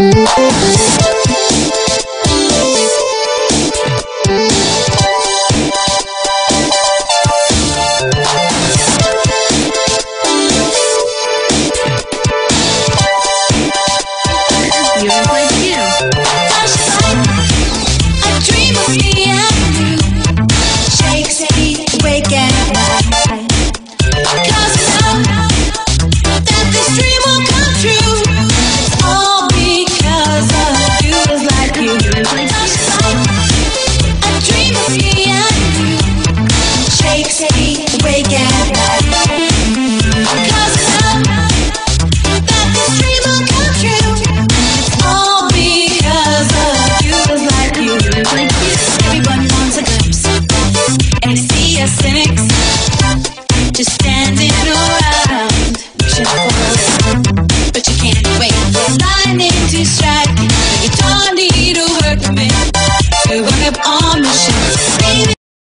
Música Just standing around, just pause. But you can't wait, lightning to strike. You don't need to work for me. So up on the shoulders, baby.